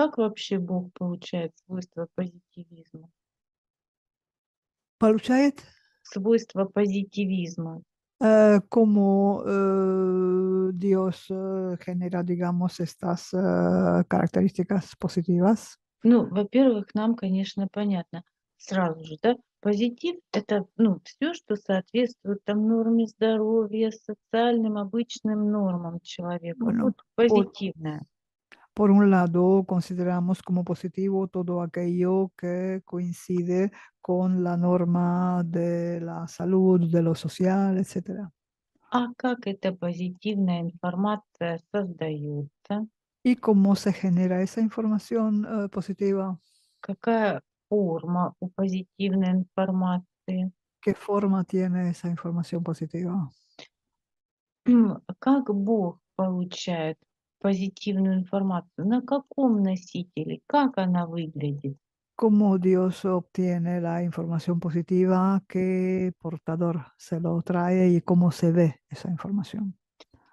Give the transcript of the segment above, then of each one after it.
Как вообще Бог получает свойства позитивизма? Получает Свойства позитивизма. eh, cómo eh, Dios eh, genera, digamos, estas características positivas. Ну, во-первых, нам, конечно, понятно сразу же, да, позитив это, ну, все, что соответствует там норме здоровья, социальным обычным нормам человека. Bueno, вот позитивное. Por un lado, consideramos como positivo todo aquello que coincide con la norma de la salud, de lo social, etc. А как эта позитивная информация создается? ¿Y cómo se genera esa información eh, positiva? Какая форма у позитивной информации? ¿Qué forma tiene esa información positiva? Как Бог получает позитивную информацию? На каком носителе? Как она выглядит? ¿Cómo Dios obtiene la información positiva? ¿Qué portador se lo trae y cómo se ve esa información?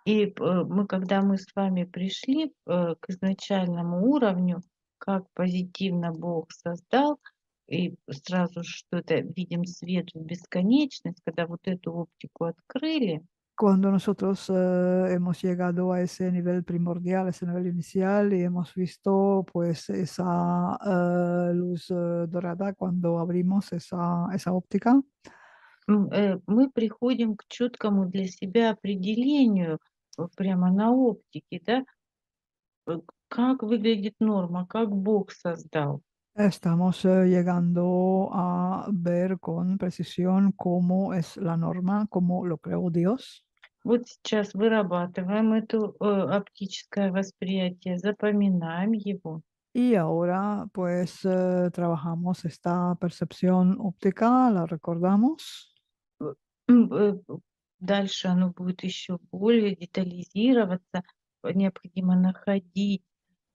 И э, мы, когда мы с вами пришли э, к изначальному уровню, как позитивно Бог создал, и сразу что-то видим свет в бесконечность, когда вот эту оптику открыли, Cuando nosotros eh, hemos llegado a ese nivel primordial, ese nivel inicial, y hemos visto pues esa eh, luz eh, dorada cuando abrimos esa, esa óptica, м, э, мы приходим к четкому для себя определению э, прямо на оптике, да, э, как выглядит норма, как Бог создал. estamos eh, llegando a ver con precisión cómo es la norma, cómo lo creó Dios. Вот сейчас вырабатываем это оптическое восприятие, запоминаем его. Y ahora pues eh, trabajamos esta percepción óptica, la recordamos. Э, Дальше оно будет еще более детализироваться. э, Необходимо находить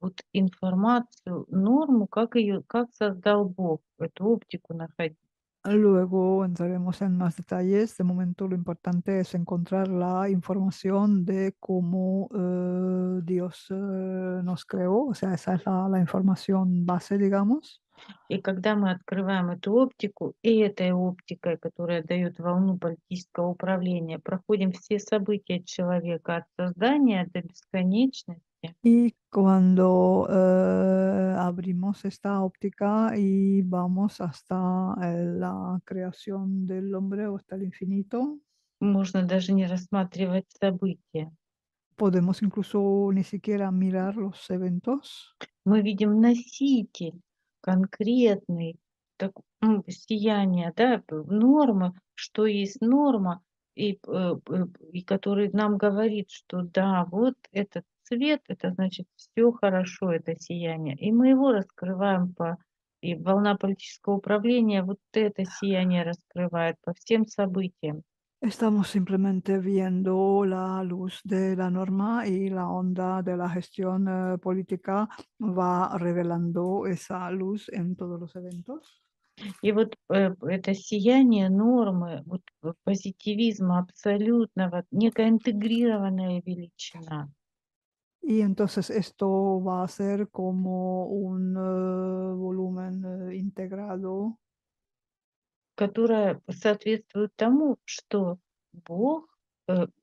вот информацию, норму, как ее, как создал Бог, эту оптику находить. Luego entraremos en más detalles. De momento lo importante es encontrar la información de cómo eh, Dios eh, nos creó. O sea, esa es la, la información base, digamos. И когда мы открываем эту оптику, и этой оптикой, которая дает волну политического управления, проходим все события человека от создания до бесконечности, Y cuando eh, abrimos esta óptica y vamos hasta eh, la creación del hombre o hasta el infinito, можно даже не рассматривать события. podemos incluso ni siquiera mirar los eventos. Мы видим носитель конкретный, так, м, сияние, да, п- нормы, что есть норма, И, э, и который нам говорит, что да, вот этот цвет, это значит все хорошо, это сияние. И мы его раскрываем по и волна политического управления вот это сияние раскрывает по всем событиям. Estamos simplemente viendo la luz de la norma y la onda de la gestión eh, política va revelando esa luz en todos los eventos. И вот э, это сияние нормы, вот э, позитивизма абсолютного, некая интегрированная величина. Y entonces esto va a ser como un eh, volumen integrado которая соответствует тому, что Бог,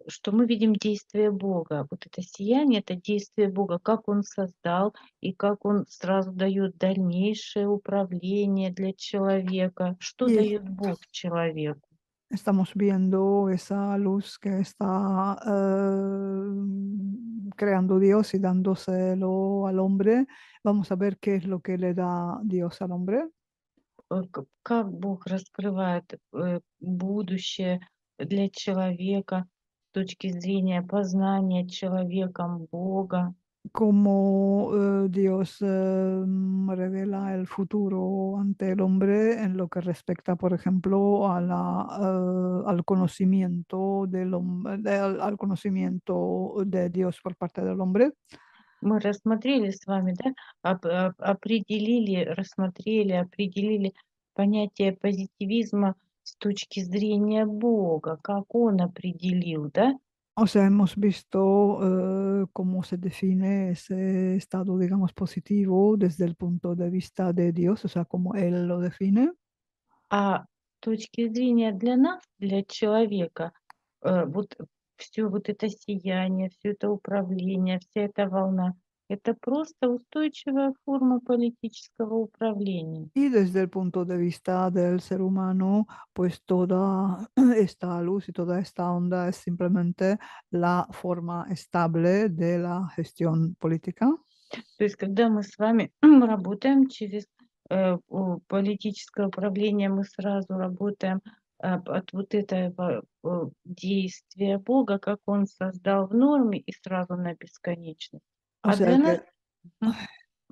что мы видим действие Бога. Вот это сияние, это действие Бога, как Он создал и как Он сразу дает дальнейшее управление для человека. Что И- дает Бог человеку? Estamos viendo esa luz que está eh, creando Dios y dándoselo al hombre. Vamos a ver qué es lo que le da Dios al hombre. Э, Как Бог раскрывает э, будущее для человека точки зрения познания человеком Бога. Cómo eh, Dios eh, mm, revela el futuro ante el hombre en lo que respecta, por ejemplo, a la, eh, al conocimiento del hom- del- al conocimiento de Dios por parte del hombre. Мы рассмотрели с вами, да, оп- оп- определили, рассмотрели, определили понятие позитивизма с точки зрения Бога, как Он определил, да? O sea, hemos visto eh, cómo se define ese estado, digamos, positivo desde el punto de vista de Dios, o sea, cómo Él lo define. А с точки зрения для нас, для человека, э, вот все вот это сияние, все это управление, вся эта волна- это просто устойчивая форма политического управления. Y desde el punto de vista del ser humano, pues toda esta luz y toda esta onda es simplemente la forma estable de la gestión política. То есть когда мы с вами работаем через, э, политическое управление, мы сразу работаем, а, от вот этого, э, действия Бога, как Он создал в норме, и сразу на бесконечность. O sea que.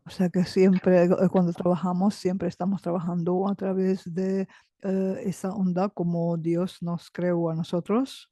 O sea que siempre, eh, cuando trabajamos, siempre estamos trabajando a través de eh, esa onda como Dios nos creó a nosotros.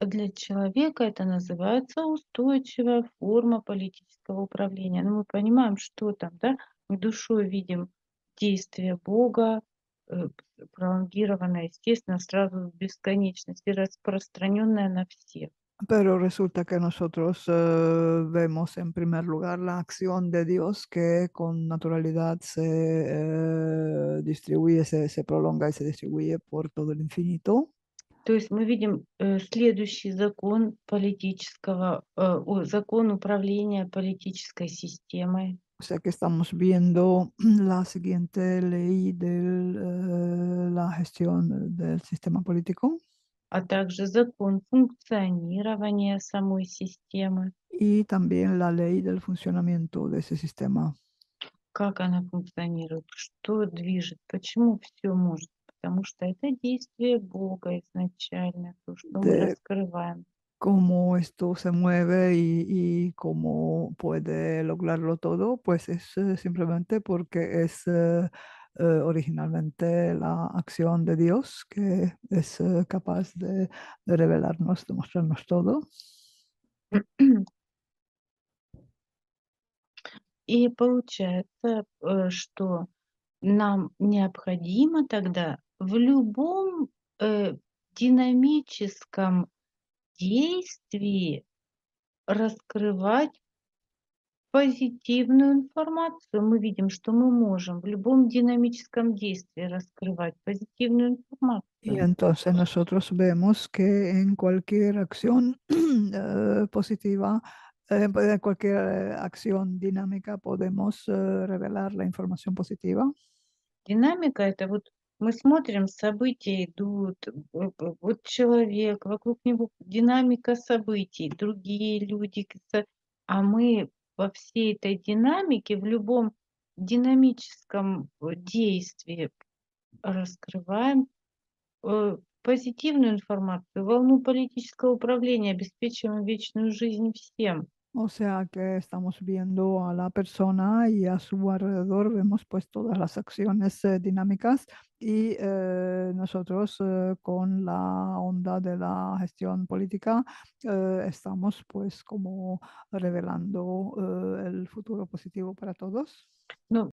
Для человека это называется устойчивая форма политического управления. Но мы понимаем, что там, да, мы душой видим действие Бога, э, пролонгированное, естественно, сразу в бесконечности, распространенное на всех. Pero resulta que nosotros eh, vemos en primer lugar la acción de Dios que con naturalidad se eh, distribuye, se, se prolonga y se distribuye por todo el infinito. То есть мы видим э, следующий закон политического, э, о, закон управления политической системой, O sea que estamos viendo la siguiente ley de la gestión del sistema político. А также закон функционирования самой системы. y también la ley del funcionamiento de ese sistema. Как она функционирует, что движет, почему все может. Потому что это действие Бога изначально, то, что мы De раскрываем. cómo esto se mueve y, y cómo puede lograrlo todo, pues es eh, simplemente porque es eh, eh, originalmente la acción de Dios que es eh, capaz de, de revelarnos, de mostrarnos todo. И получается, э, что нам необходимо тогда в любом э, динамическом действии раскрывать позитивную информацию. Мы видим, что мы можем в любом динамическом действии раскрывать позитивную Y информацию. entonces nosotros vemos que en cualquier acción eh, positiva, eh, en cualquier eh, acción dinámica podemos eh, revelar la información positiva. Динамика это вот мы смотрим, события идут, э, э, вот человек, вокруг него динамика событий, другие люди, а мы во всей этой динамике, в любом динамическом э, действии раскрываем э, позитивную информацию, волну политического управления, обеспечиваем вечную жизнь всем. O sea que estamos viendo a la persona y a su alrededor vemos pues todas las acciones eh, dinámicas y eh, nosotros eh, con la onda de la gestión política eh, estamos pues como revelando el futuro positivo para todos. Ну,